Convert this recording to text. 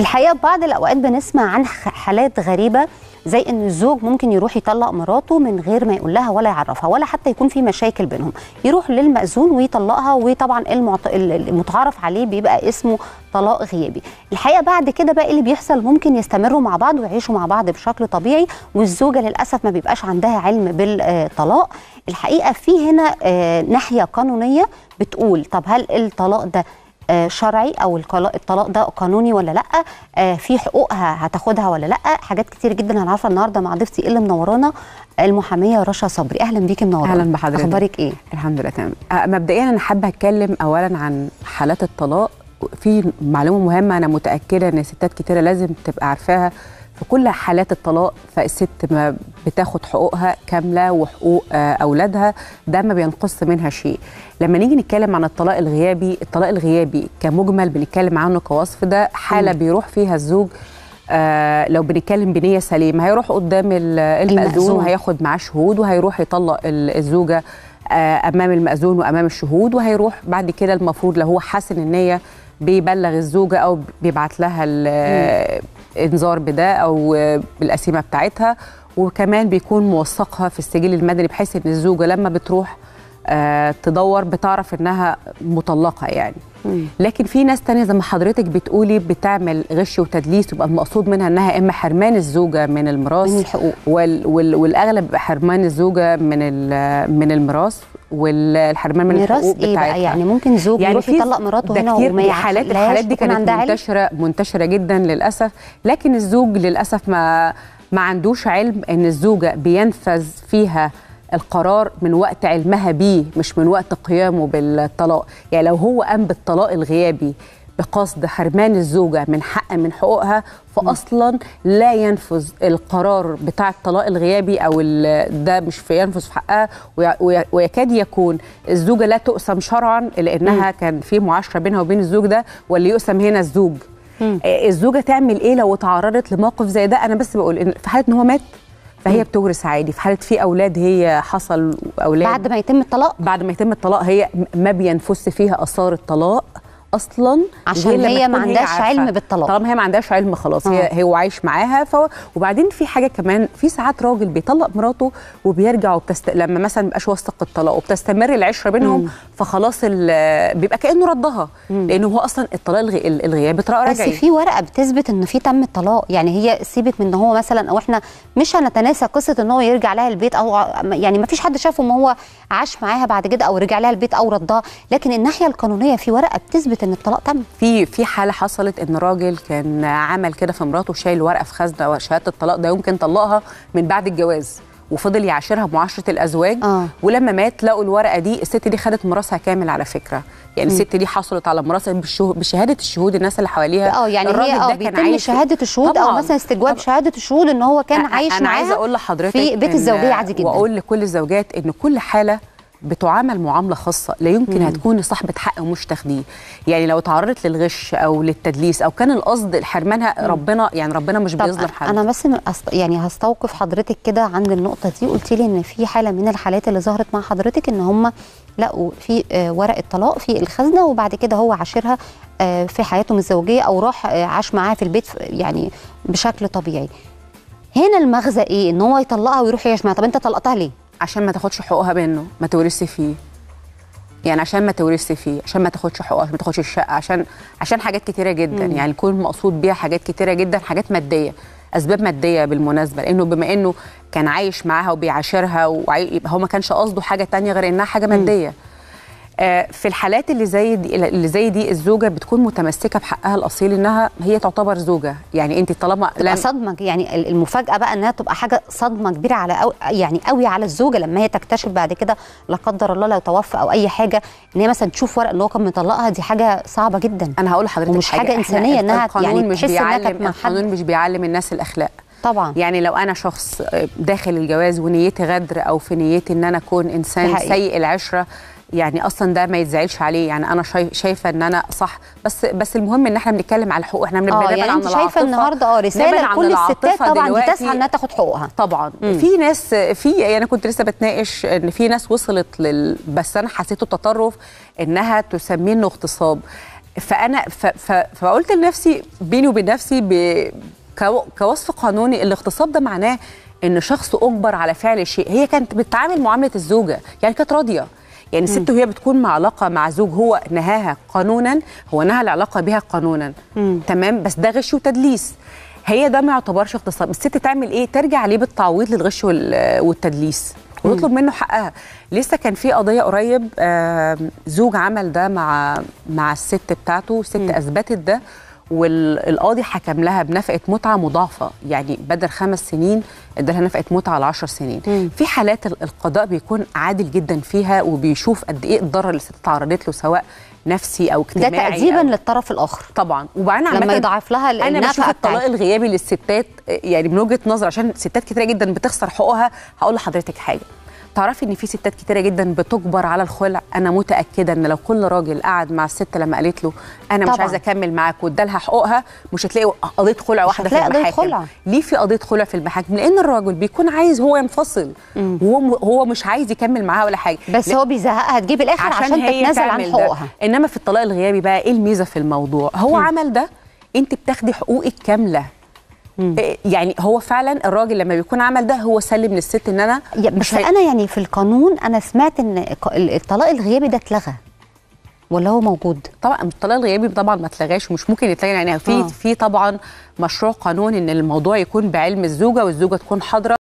الحقيقة بعض الأوقات بنسمع عن حالات غريبة زي إن الزوج ممكن يروح يطلق مراته من غير ما يقول لها ولا يعرفها ولا حتى يكون في مشاكل بينهم. يروح للمأذون ويطلقها وطبعا المعت... المتعارف عليه بيبقى اسمه طلاق غيابي. الحقيقة بعد كده بقى اللي بيحصل ممكن يستمروا مع بعض ويعيشوا مع بعض بشكل طبيعي والزوجة للأسف ما بيبقاش عندها علم بالطلاق. الحقيقة في هنا آه، ناحية قانونية بتقول طب هل الطلاق ده شرعي أو الطلاق ده قانوني ولا لأ؟ آه، في حقوقها هتاخدها ولا لأ؟ حاجات كتير جدا هنعرفها النهارده مع ضيفتي اللي منورانا المحامية رشا صبري. أهلا بيكي منورانا أهلاً بحضرتك. أخبارك إيه؟ الحمد لله تمام. آه، مبدئيا أنا حابة أتكلم اولا عن حالات الطلاق. في معلومة مهمة أنا متأكدة إن ستات كتيرة لازم تبقى عارفاها. في كل حالات الطلاق فالست ما بتاخد حقوقها كاملة وحقوق آه، أولادها ده ما بينقص منها شيء. لما نيجي نتكلم عن الطلاق الغيابي الطلاق الغيابي كمجمل بنتكلم عنه كوصف ده حالة بيروح فيها الزوج آه لو بنتكلم بنية سليمة هيروح قدام ال- المأذون. وهياخد معاه شهود وهيروح يطلق ال- الزوجة آه أمام المأذون وأمام الشهود وهيروح بعد كده المفروض لو هو حاسن النية بيبلغ الزوجة أو بيبعت لها الانذار بده أو بالقسيمه بتاعتها وكمان بيكون موثقها في السجل المدني بحيث إن الزوجة لما بتروح آه، تدور بتعرف إنها مطلقة يعني. لكن في ناس تانية زي ما حضرتك بتقولي بتعمل غش وتدليس يبقى المقصود منها إنها إما حرمان الزوجة من الميراث من الحقوق. وال وال والأغلب حرمان الزوجة من من الميراث. والحرمان من الحقوق إيه بتاعتها. بقى يعني ممكن زوج يروح في يطلق مراته هنا كتير وما حالات الحالات دي كانت عندها علم؟ منتشره منتشرة جدا للأسف. لكن الزوج للأسف ما ما عندوش علم إن الزوجه بينفذ فيها القرار من وقت علمها بيه مش من وقت قيامه بالطلاق. يعني لو هو قام بالطلاق الغيابي بقصد حرمان الزوجة من حق من حقوقها فاصلا لا ينفذ القرار بتاع الطلاق الغيابي أو ده مش في ينفذ في حقها وي- وي- ويكاد يكون الزوجة لا تؤسم شرعا لأنها كان في معاشرة بينها وبين الزوج ده واللي يؤسم هنا الزوج. آه، الزوجة تعمل إيه لو اتعرضت لموقف زي ده؟ أنا بس بقول إن في حالة إن هو مات فهي بتورث عادي. في حالة في أولاد هي حصل أولاد. بعد ما يتم الطلاق؟ بعد ما يتم الطلاق هي م- ما بينفس فيها آثار الطلاق. أصلا عشان هي ما عندهاش. علم بالطلاق. طالما هي ما عندهاش علم خلاص. آه. هي هو عايش معاها ف... وبعدين في حاجة كمان في ساعات راجل بيطلق مراته وبيرجع وبتست... لما مثلا مبقاش واثق الطلاق وبتستمر العشرة بينهم فخلاص ال... بيبقى كأنه ردها. لأنه هو أصلا الطلاق الغ... الغيابي طلاق بس رجعي. في ورقة بتثبت إن في تم الطلاق. يعني هي سيبت من إن هو مثلا أو إحنا مش هنتناسى قصة إن هو يرجع لها البيت أو يعني ما فيش حد شافه ما هو عاش معاها بعد كده أو رجع لها البيت أو ردها. لكن الناحية القانونية في ورقة بتثبت إن الطلاق تم في في حالة حصلت إن راجل كان عمل كده في مراته شايل ورقة في خزنة وشهادة الطلاق ده يمكن طلقها من بعد الجواز وفضل يعاشرها معاشره الأزواج آه. ولما مات لقوا الورقة دي الست دي خدت ميراثها كامل على فكرة يعني الست دي حصلت على ميراثها بالشه- بشهادة الشهود الناس اللي حواليها آه يعني الراجل هي آه ده كان عايش شهادة الشهود أو. مثلا استجواب طبعاً. شهادة الشهود إن هو كان أنا- عايش أنا معاها عايزه أقول لحضرتك في بيت الزوجية عادي جدا وأقول لكل الزوجات إن كل حالة بتعامل معاملة خاصة لا يمكن هتكون صاحبة حق ومش تاخديه. يعني لو تعرضت للغش أو للتدليس أو كان القصد حرمانها ربنا يعني ربنا مش بيظلم حد. أنا بس أست... يعني هستوقف حضرتك كده عند النقطة دي. قلت لي إن في حالة من الحالات اللي ظهرت مع حضرتك إن هم لقوا في آه، ورقه طلاق في الخزنة وبعد كده هو عاشرها آه، في حياتهم الزوجية أو راح آه، عاش معاها في البيت يعني بشكل طبيعي. هنا المغزى إيه؟ إن هو يطلقها ويروح يعيش معاها. طب أنت طلقتها ليه؟ عشان ما تاخدش حقوقها منه ما تورثي فيه. يعني عشان ما تورثي فيه عشان ما تاخدش حقوقها عشان ما تاخدش الشقة عشان عشان حاجات كتيرة جدا. يعني يكون مقصود بيها حاجات كتيرة جدا حاجات مادية أسباب مادية بالمناسبة. لأنه بما إنه كان عايش معاها وبيعاشرها وعي... يبقى هو ما كانش قصده حاجة تانية غير إنها حاجة مادية. آه، في الحالات اللي زي دي اللي زي دي الزوجة بتكون متمسكة بحقها الأصيل إنها هي تعتبر زوجة يعني أنت طالما تبقى صدمة يعني ال- المفاجأة بقى إنها تبقى حاجة صدمة كبيرة على أو يعني قوي على الزوجة لما هي تكتشف بعد كده لا قدر الله لو توفى أو أي حاجة إن هي مثلا تشوف ورق اللي هو كان مطلقها دي حاجة صعبة جدا أنا هقول لحضرتك ومش حاجة إحنا إنسانية إنها القانون يعني مش بيعلم. القانون مش بيعلم الناس الأخلاق طبعا يعني لو أنا شخص داخل الجواز ونيتي غدر أو في نيتي إن أنا أكون إنسان. سيء العشرة يعني أصلا ده ما يتزعلش عليه. يعني أنا شايف شايفة إن أنا صح. بس بس المهم إن إحنا بنتكلم على الحقوق. إحنا بنبعد يعني عن أنت شايفة. النهارده آه رسالة لكل الستات طبعا. بتسعى إنها تاخد حقوقها. طبعا. في ناس في يعني أنا كنت لسه بتناقش إن في ناس وصلت لل بس أنا حسيته تطرف إنها تسميه إنه اغتصاب. فأنا ف ف فقلت لنفسي بيني وبين نفسي ب كو- كوصف قانوني الاغتصاب ده معناه إن شخص أجبر على فعل شيء. هي كانت بتتعامل معاملة الزوجة. يعني كانت راضية. يعني الست وهي بتكون مع علاقة مع زوج هو نهاها قانونا هو نهى العلاقة بها قانونا. تمام؟ بس ده غش وتدليس. هي ده ما يعتبرش اغتصاب الست تعمل إيه؟ ترجع عليه بالتعويض للغش وال- والتدليس. ويطلب منه حقها. لسه كان في قضية قريب زوج عمل ده مع مع الست بتاعته. الست أثبتت ده. والقاضي حكم لها بنفقة متعة مضاعفه يعني بدل خمس سنين ادالها نفقة متعة لعشر سنين. في حالات ال- القضاء بيكون عادل جدا فيها وبيشوف قد إيه الضرر اللي الست تعرضت له سواء نفسي أو ده اجتماعي تأديبا أو للطرف الآخر. طبعا. وبعدين لما يضاعف لها أنا بشوف الطلاق. الغيابي للستات يعني من وجهة نظر عشان ستات كتيرة جدا بتخسر حقوقها هقول لحضرتك حاجة. تعرفي إن في ستات كتيرة جدا بتجبر على الخلع؟ أنا متأكدة إن لو كل راجل قعد مع الست لما قالت له أنا مش طبعاً. عايزة أكمل معاك وادالها حقوقها مش هتلاقي قضية خلع واحدة في قضية المحاكم. خلع. ليه في قضية خلع في المحاكم؟ لأن الراجل بيكون عايز هو ينفصل. وهو م- هو مش عايز يكمل معاها ولا حاجة. بس هو بيزهقها تجيب الآخر عشان, عشان تتنازل عن تعمل ده. حقوقها. إنما في الطلاق الغيابي بقى إيه الميزة في الموضوع؟ هو عمل ده أنت بتاخدي حقوقك كاملة. يعني هو فعلا الراجل لما بيكون عمل ده هو سلم للست إن أنا بس هي- أنا يعني في القانون أنا سمعت إن الطلاق الغيابي ده اتلغى. ولا هو موجود؟ طبعا الطلاق الغيابي طبعا ما اتلغاش ومش ممكن يتلغى يعني. في آه. في طبعا مشروع قانون إن الموضوع يكون بعلم الزوجة والزوجة تكون حاضرة.